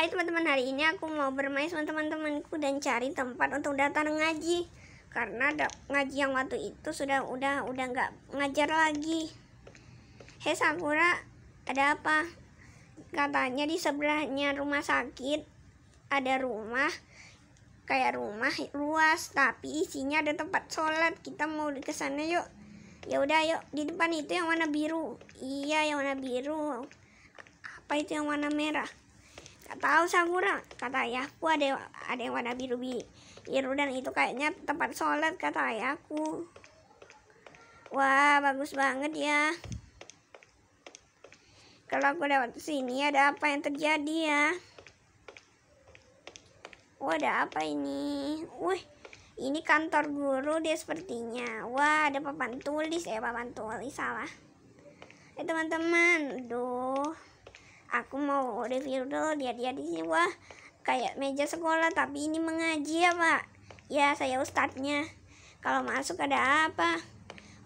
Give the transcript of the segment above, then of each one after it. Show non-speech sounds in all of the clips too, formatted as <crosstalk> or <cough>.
Hai teman-teman, hari ini aku mau bermain sama teman-temanku dan cari tempat untuk datang ngaji. Karena ngaji yang waktu itu sudah udah udah nggak ngajar lagi. Hei Sakura, ada apa? Katanya di sebelahnya rumah sakit ada rumah kayak rumah luas tapi isinya ada tempat sholat. Kita mau ke sana yuk. Ya udah yuk di depan itu yang warna biru. Iya yang warna biru. Apa itu yang warna merah? Tahu Sakura, kata ayahku ada ada yang warna biru biru dan itu kayaknya tempat sholat kata ayahku. Wah bagus banget ya. Kalau aku lewat sini ada apa yang terjadi ya? Wah ada apa ini? Wih ini kantor guru deh sepertinya. Wah ada papan tulis ya papan tulis salah. Eh teman-teman, duh aku mau review dulu lihat-lihat di sini. Wah kayak meja sekolah tapi ini mengaji ya pak. Ya saya ustadznya. Kalau masuk ada apa?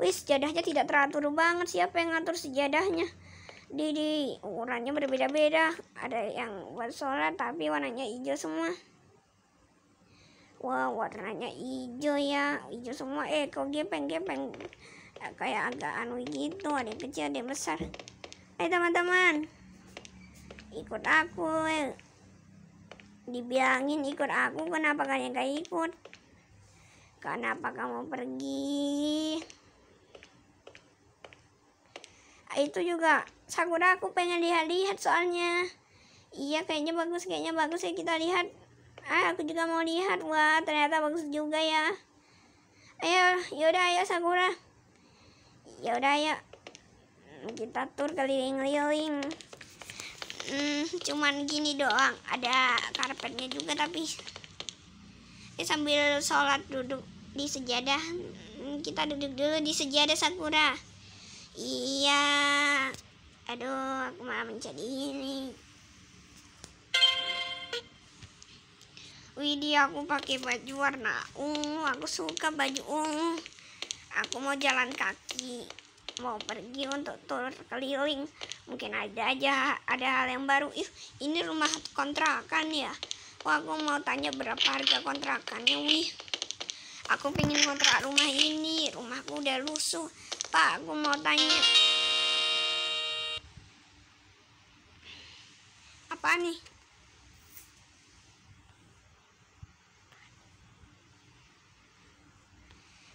Wih sejadahnya tidak teratur banget siapa yang ngatur sejadahnya di di ukurannya berbeda-beda. Ada yang buat sholat tapi warnanya hijau semua. Wah warnanya hijau ya hijau semua. Eh kok gepeng-gepeng? Kayak agak anu gitu ada yang kecil ada yang besar. Eh teman-teman ikut aku dibilangin ikut aku kenapa kalian gak ikut? Kenapa kamu pergi? Itu juga Sakura aku pengen lihat-lihat soalnya. Iya kayaknya bagus kayaknya bagus ya kita lihat. Ah aku juga mau lihat. Wah ternyata bagus juga ya. Ayo yaudah ayo Sakura. Yaudah ayo. Kita tur keliling-keliling hmm, cuman gini doang. Ada karpetnya juga tapi eh, sambil sholat duduk di sejadah Hmm, kita duduk dulu di sejadah sakura. Iya. Aduh aku malah menjadi ini. Widih aku pakai baju warna ungu. Aku suka baju ungu. Aku mau jalan kaki mau pergi untuk tur keliling mungkin ada aja ada hal yang baru. Ih ini rumah kontrakan ya? Wah aku mau tanya berapa harga kontrakannya wih? Aku pengen kontrak rumah ini. Rumahku udah lusuh pak aku mau tanya. Apa nih?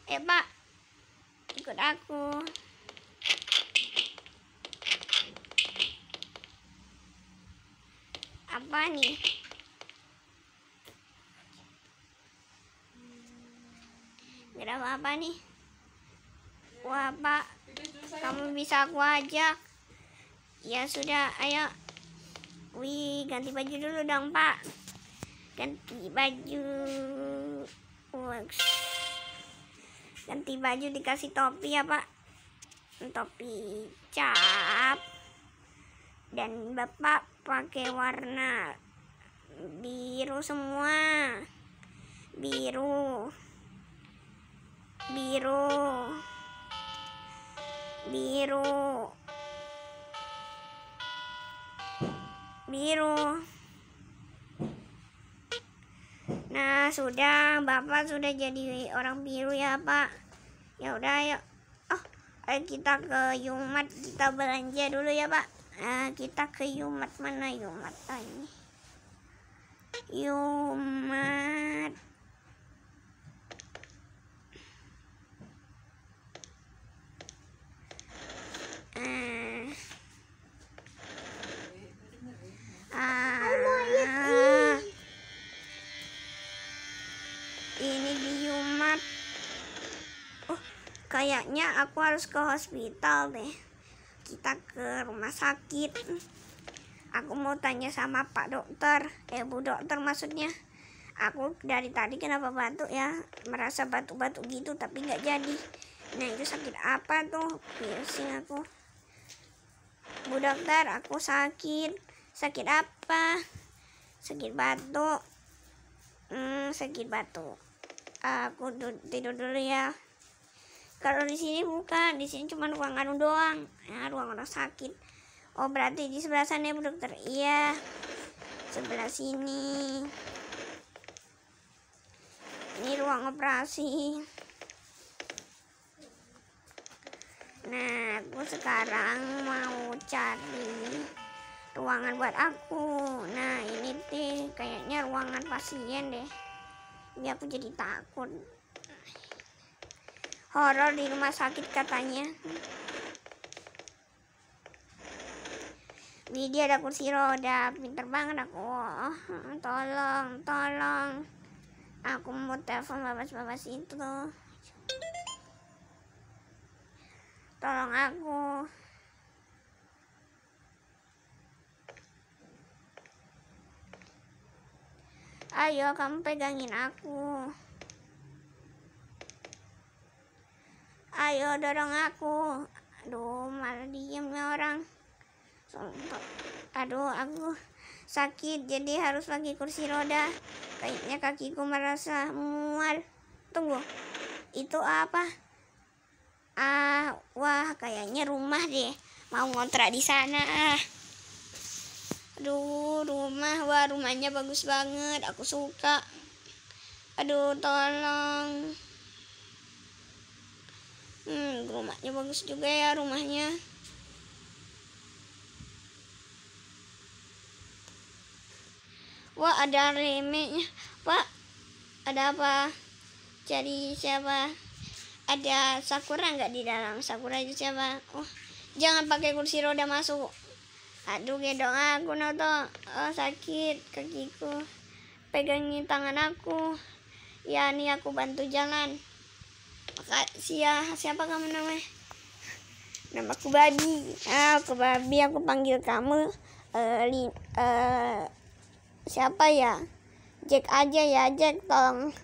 Eh pak. Ikut aku apa nih? Ada apa-apa nih. Wah, Pak. Kamu bisa aku ajak. Ya sudah, ayo. Wih, ganti baju dulu dong, Pak. Ganti baju. Ganti baju dikasih topi ya, Pak. Topi cap. Dan Bapak pakai warna biru semua. Biru. Biru. Biru. Biru. Nah sudah. Bapak sudah jadi orang biru ya pak. Ya udah yuk oh kita ke Yumat kita belanja dulu ya pak Nah, kita ke Yumat mana Yumat ah, ini. Yumat. Ah. Ah. Ini Yumat. Oh, kayaknya aku harus ke hospital deh kita ke rumah sakit. Aku mau tanya sama pak dokter eh bu dokter maksudnya. Aku dari tadi kenapa batuk ya? Merasa batuk-batuk gitu tapi nggak jadi. Nah itu sakit apa tuh? Piercing aku. Bu dokter aku sakit. Sakit apa? Sakit batuk. Hmm, sakit batuk. Aku tidur dulu ya kalau di sini bukan di sini cuma ruangan doang. Ya ruang orang sakit. Oh berarti di sebelah sana ya bu dokter? Iya. Sebelah sini. Ini ruang operasi. Nah aku sekarang mau cari ruangan buat aku. Nah ini deh kayaknya ruangan pasien deh. Ini aku jadi takut horor di rumah sakit katanya. Widya ada kursi roda pinter banget aku. Oh, <laughs> tolong tolong. Aku mau telepon bapak-bapak itu tolong aku. Ayo kamu pegangin aku ayo dorong aku. Aduh malah diemnya orang. Aduh aku sakit jadi harus pakai kursi roda. Kayaknya kakiku merasa mual. Tunggu itu apa? Ah wah kayaknya rumah deh. Mau ngontrak di sana. Aduh rumah. Wah rumahnya bagus banget. Aku suka. Aduh tolong Hmm, rumahnya bagus juga ya rumahnya. Wah, ada remenya. Pak, ada apa? Cari siapa? Ada Sakura nggak di dalam? Sakura itu siapa? Oh, jangan pakai kursi roda masuk. Aduh, gedong aku noto. Oh, sakit kakiku. Pegangin tangan aku. Ya, nih aku bantu jalan. Makasih ya. Siapa kamu namanya? Nama aku Babi. Ah, aku Babi. Aku panggil kamu. Uh, uh, siapa ya? Jack aja ya, Jack. Tolong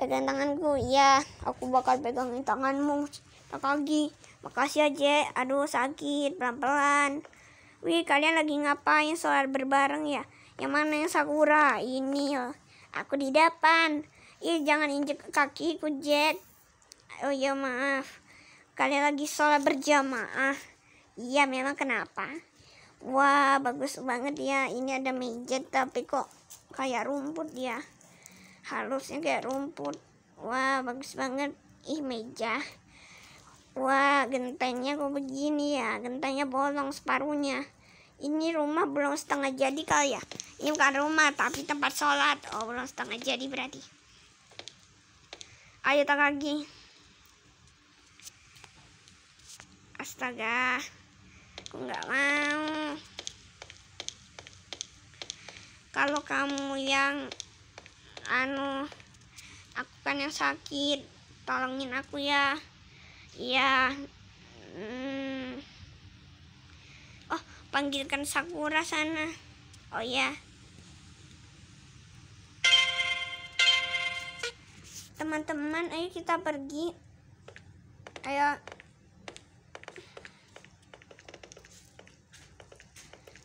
pegang tanganku. Ya, aku bakal pegangin tanganmu. Takagi. Makasih ya, Jack. Aduh, sakit. Pelan-pelan. Wih, kalian lagi ngapain soal berbareng ya? Yang mana yang Sakura? Ini loh. Aku di depan. Ih, jangan injek kakiku, Jack oh ya maaf. Kalian lagi sholat berjamaah. Iya memang kenapa? Wah bagus banget ya. Ini ada meja tapi kok kayak rumput ya? Halusnya kayak rumput. Wah bagus banget. Ih meja. Wah gentengnya kok begini ya? Gentengnya bolong separuhnya. Ini rumah belum setengah jadi kali ya? Ini bukan rumah tapi tempat sholat. Oh belum setengah jadi berarti. Ayo tak lagi astaga. Aku nggak mau. Kalau kamu yang anu aku kan yang sakit tolongin aku ya. Iya. Hmm. oh panggilkan Sakura sana. Oh ya teman-teman ayo kita pergi. Ayo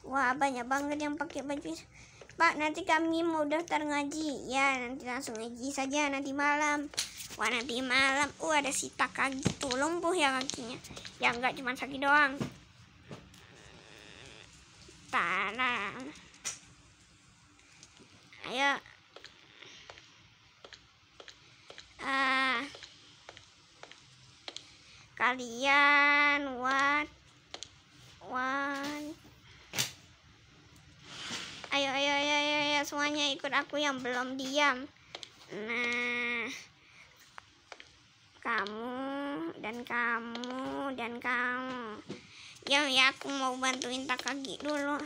Wah banyak banget yang pakai baju Pak nanti kami mau daftar ngaji. Ya nanti langsung ngaji saja nanti malam. Wah nanti malam. Uh ada si kaki tuh lumpuh ya kakinya. Ya enggak cuma sakit doang. Tanah Ayo. Ah. Kalian What? What ayo ayo ayo ayo, ayo semuanya ikut aku yang belum diam. Nah kamu dan kamu dan kamu. Ya ya aku mau bantuin Takagi dulu.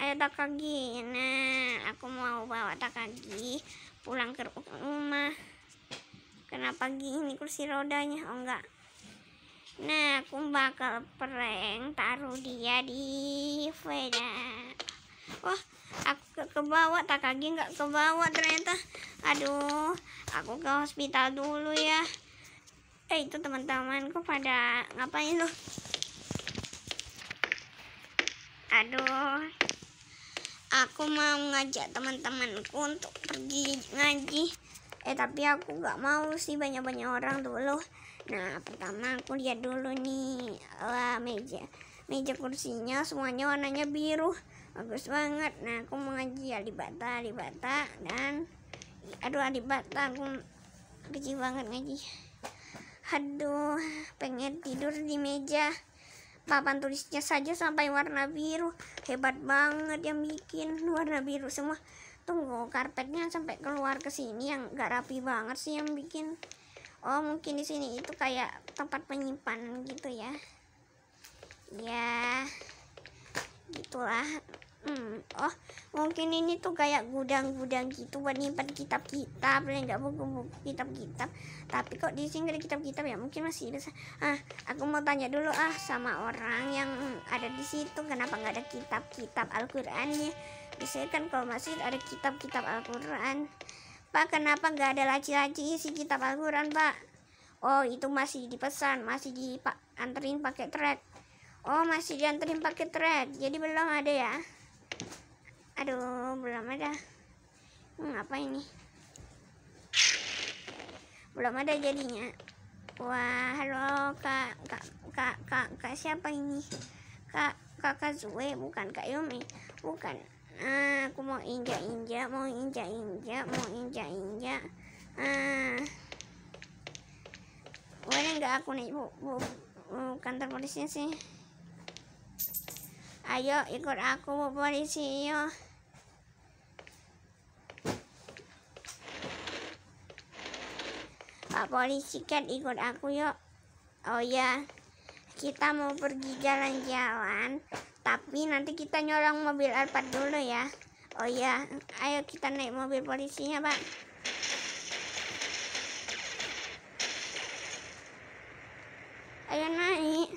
Ayo Takagi nah aku mau bawa Takagi pulang ke rumah. Kenapa gini kursi rodanya? Oh enggak Nah, aku bakal prank taruh dia di Veda. Wah, aku ke, ke bawah, tak lagi nggak ke bawah ternyata. Aduh, aku ke hospital dulu ya. Eh, itu teman-temanku pada ngapain tuh? Aduh, aku mau ngajak teman-temanku untuk pergi ngaji. Eh, tapi aku nggak mau sih banyak-banyak orang dulu. Nah, pertama aku lihat dulu nih wah meja meja kursinya semuanya warnanya biru. Bagus banget. Nah aku mau ngaji alibata alibata dan aduh alibata aku kecil banget ngaji. Aduh pengen tidur di meja. Papan tulisnya saja sampai warna biru. Hebat banget yang bikin warna biru semua. Tunggu karpetnya sampai keluar ke sini yang gak rapi banget sih yang bikin oh mungkin di sini itu kayak tempat penyimpanan gitu ya. Ya gitulah. Hmm, oh mungkin ini tuh kayak gudang-gudang gitu buat nyimpan kitab-kitab. Ya nggak buku-buku kitab-kitab. Tapi kok di sini ada kitab-kitab ya? Mungkin masih bisa ah aku mau tanya dulu ah sama orang yang ada di situ kenapa nggak ada kitab-kitab Al-Qur'annya bisa kan kalau masih ada kitab-kitab Al-Quran Pak kenapa nggak ada laci-laci isi kitab Al-Quran Pak? Oh itu masih dipesan masih di pak anterin pakai trek Oh masih dianterin pakai trek jadi belum ada ya? Aduh belum ada. Hmm, apa ini? Belum ada jadinya. Wah halo kak kak kak kak, kak siapa ini? Kak kakak Zue bukan kak Yumi. Bukan ah aku mau injak injak mau injak injak mau injak injak. Ah. Boleh nggak aku nih bu, bu, bu kantor polisi sih? Ayo ikut aku bu polisi yuk Pak polisi kan ikut aku yuk oh ya kita mau pergi jalan-jalan tapi nanti kita nyolong mobil Alphard dulu ya. Oh ya ayo kita naik mobil polisinya pak. Ayo naik.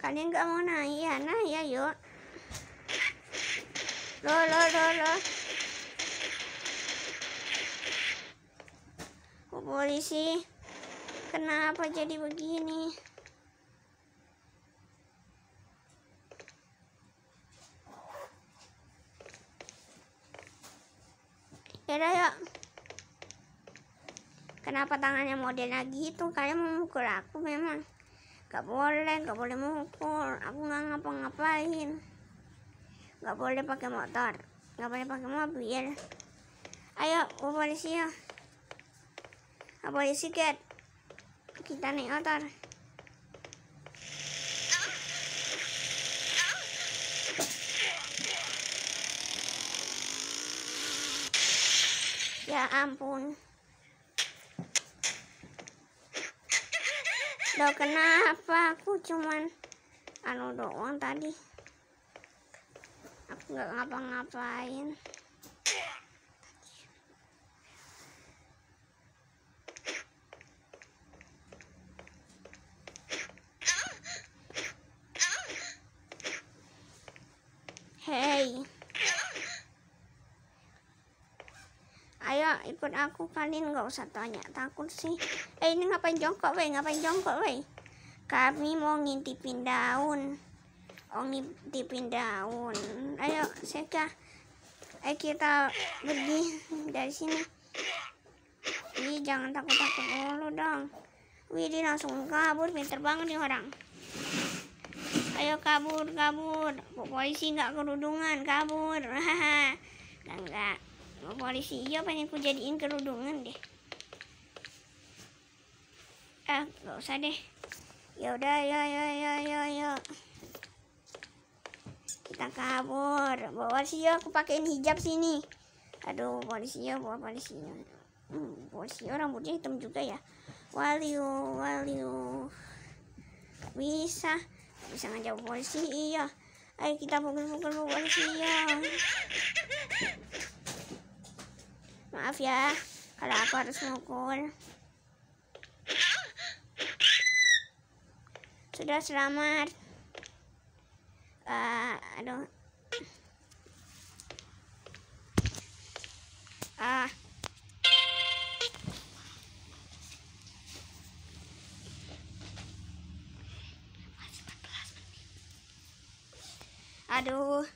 Kalian gak mau naik? Ya naik ya yuk. Lo lo lo lo. Polisi kenapa jadi begini yaudah yuk. Kenapa tangannya modelnya gitu? Kalian mau mukul aku memang. Gak boleh gak boleh mukul. Aku nggak ngapa-ngapain. Gak boleh pakai motor. Gak boleh pakai mobil. Ayo polisi ya. Polisi cat kita naik motor ya ampun. Loh kenapa? Aku cuman anu doang tadi. Aku nggak ngapa-ngapain Hey. Ikut aku kalian nggak usah tanya takut sih. Eh ini ngapain jongkok weh? Ngapain jongkok weh? Kami mau ngintipin daun. Oh ngintipin daun. Ayo Seka. Ayo kita pergi dari sini. Ih jangan takut-takut dulu dong. Wih dia langsung kabur pinter banget nih orang ayo kabur kabur polisi nggak kerudungan kabur <laughs> hahaha enggak polisi. Iya pengen ku jadiin kerudungan deh. Ah nggak usah deh. Ya udah ya ya ya ya ya. Kita kabur. Bawa sih ya aku pakein hijab sini. Aduh polisi ya bawa polisi. Hmm, polisi rambutnya hitam juga ya. Waliu waliu bisa. Bisa ngajak polisi iya. Ayo kita pukul-pukul polisi iya maaf ya kalau aku harus mukul. Sudah selamat. Uh, aduh. Ah. Aduh.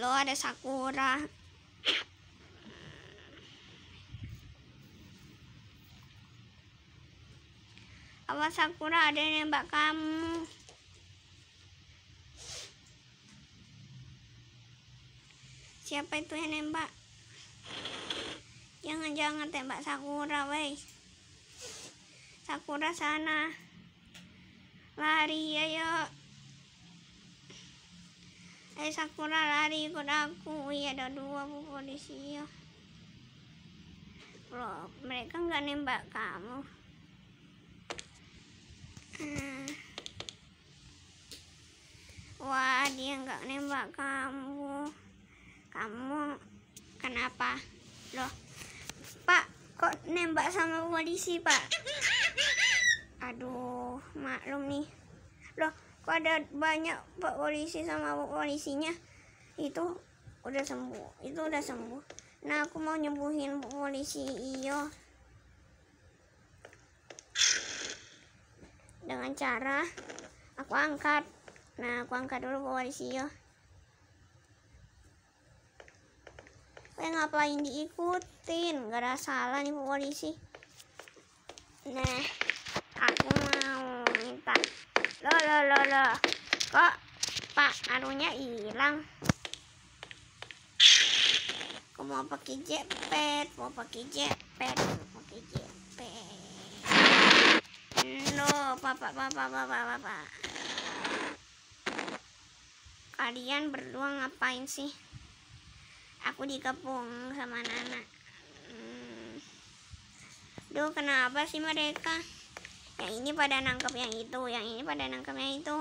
Lo ada sakura kakak Sakura ada yang nembak kamu. Siapa itu yang nembak? Jangan-jangan tembak Sakura wey Sakura sana. Lari ayo eh Sakura lari ikut aku. Iya ada dua bu polisi ya. Bro, mereka nggak nembak kamu hmm. wah dia nggak nembak kamu. Kamu kenapa? Loh pak kok nembak sama polisi pak? Aduh maklum nih. Loh kok ada banyak pak polisi sama polisinya? Itu udah sembuh itu udah sembuh. Nah aku mau nyembuhin polisi iyo dengan cara aku angkat nah aku angkat dulu polisi iyo Kayak ngapain diikutin? Gak ada salah nih polisi. Nah, aku mau minta. Lo lo lo lo. Kok Pak anunya hilang? Aku mau pakai jetpack, mau pakai jetpack, mau pakai jetpack. No, papa, papa, papa, papa. Kalian berdua ngapain sih? aku dikepung sama Nana. Hmm. Duh kenapa sih mereka? Yang ini pada nangkep yang itu yang ini pada nangkep yang itu.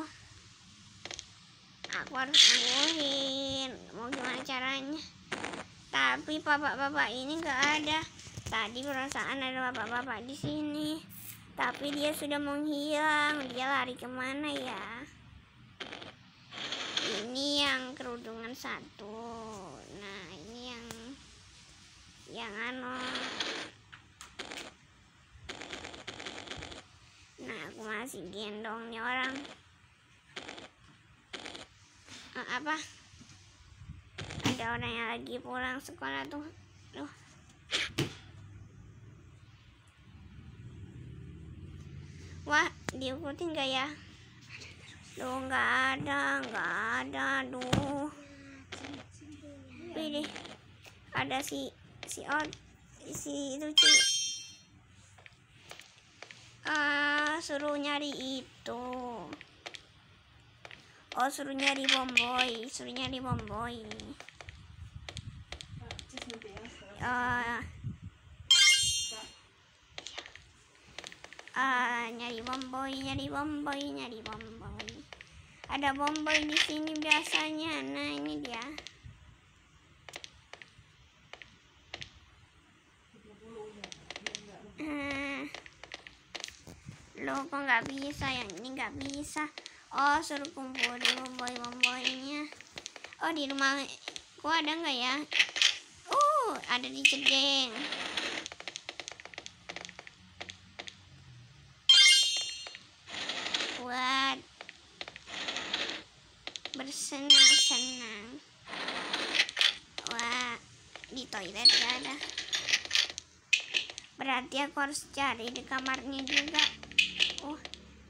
Aku harus nungguin mau gimana caranya? Tapi bapak-bapak ini nggak ada. Tadi perasaan ada bapak-bapak di sini tapi dia sudah menghilang. Dia lari ke mana ya? Ini yang kerudungan satu. Yang anu. Nah aku masih gendong nih orang. Uh, apa? Ada orang yang lagi pulang sekolah tuh. Tuh wah diikutin gak ya? Duh nggak ada nggak ada duh pilih ada si si on si itu cuy ah suruh nyari itu. Oh suruh nyari bomboy suruh nyari bomboy uh, uh, nyari bomboy nyari bomboy nyari bomboy ada bomboy di sini biasanya nah ini dia. Lo kok nggak bisa yang ini nggak bisa. Oh suruh kumpul dulu boy boynya oh di rumah. Kok ada nggak ya? Oh ada di cedeng buat bersenang-senang wah di toilet ya ada. Berarti aku harus cari di kamarnya juga. Oh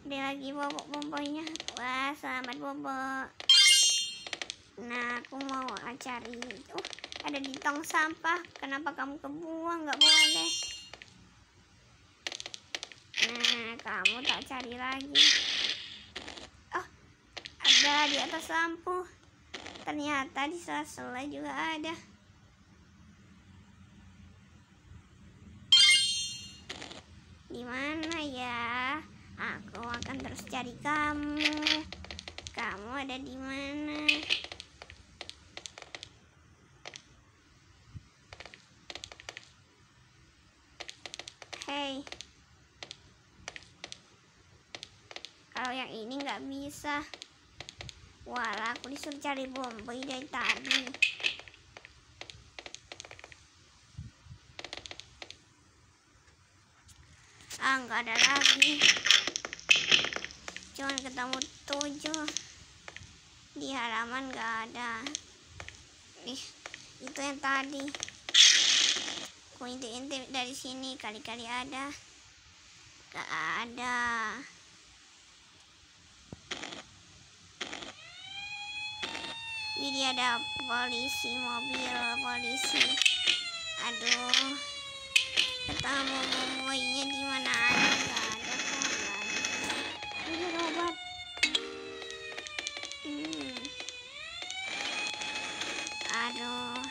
dia lagi bobok bombonya wah selamat bobok. Nah aku mau cari. Oh ada di tong sampah. Kenapa kamu kebuang? Nggak boleh nah kamu tak cari lagi. Oh ada di atas lampu. Ternyata di sela-sela juga ada mana ya Aku akan terus cari kamu. Kamu ada di mana? Hei. Kalau yang ini nggak bisa. Walah, aku disuruh cari bom dari tadi. Ah nggak ada lagi. Cuman ketemu tujuh. Di halaman nggak ada. Ih itu yang tadi. Aku intip-intip dari sini kali-kali ada. Nggak ada. Dia ada polisi mobil polisi. Aduh ketemu boboinya di mana aja nggak ada kok nggak ada ini obat hmm. aduh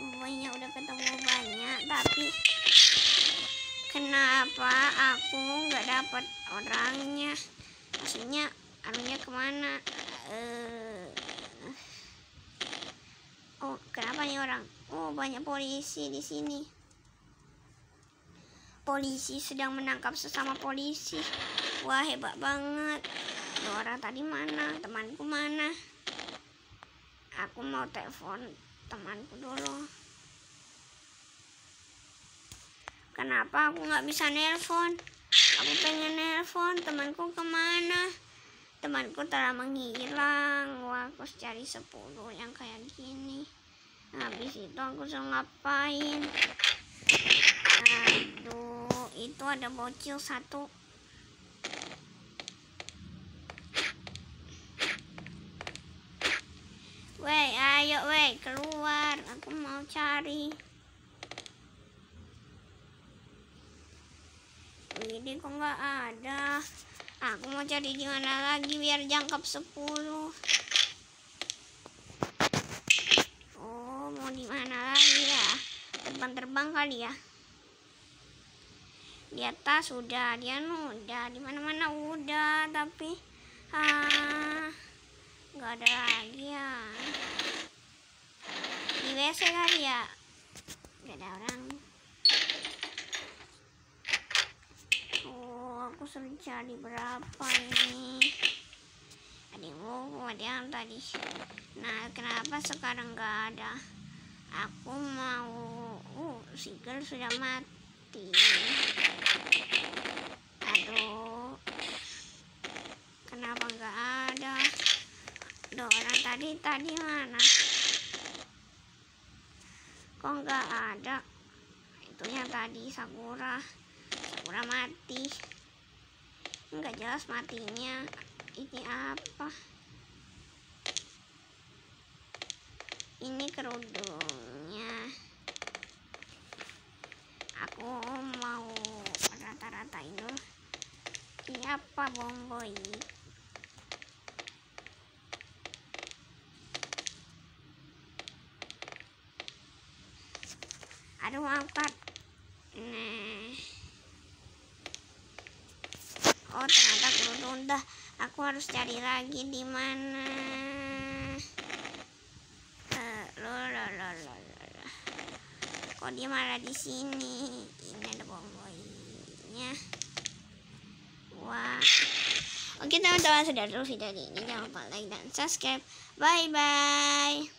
boboinya udah ketemu banyak tapi kenapa aku nggak dapat orangnya? Maksudnya anunya ke mana? Uh, oh kenapa nih orang? Oh banyak polisi di sini polisi sedang menangkap sesama polisi wah hebat banget Dua tadi mana temanku mana aku mau telepon temanku dulu Kenapa aku nggak bisa nelpon? Aku pengen nelpon, temanku ke mana? Temanku telah menghilang. Wah, aku cari 10 yang kayak gini. Habis itu aku suruh ngapain? Aduh, itu ada bocil satu. Weh, ayo weh, keluar. Aku mau cari. ini kok nggak ada aku mau cari di mana lagi biar jangkap 10 oh mau di mana lagi ya terbang-terbang kali ya di atas udah dia udah di mana-mana udah tapi ah nggak ada lagi ya. Di WC kali ya? Nggak ada orang. Aku suruh cari berapa ini? Adikmu ada yang tadi. Nah kenapa sekarang nggak ada? Aku mau uh sigel sudah mati aduh. Kenapa nggak ada? Duh, orang tadi tadi mana? Kok nggak ada? Itu yang tadi Sakura. Sakura mati. Nggak jelas matinya. Ini apa? Ini kerudungnya aku mau rata-rata ini apa bomboi aduh angkat nah. Oh ternyata kerudung udah. Aku harus cari lagi di mana? Uh, lo lo lo lo kok dia malah di sini? Ini ada bomboinya wah oke teman-teman sudah dulu video ini. Jangan lupa like dan subscribe. Bye bye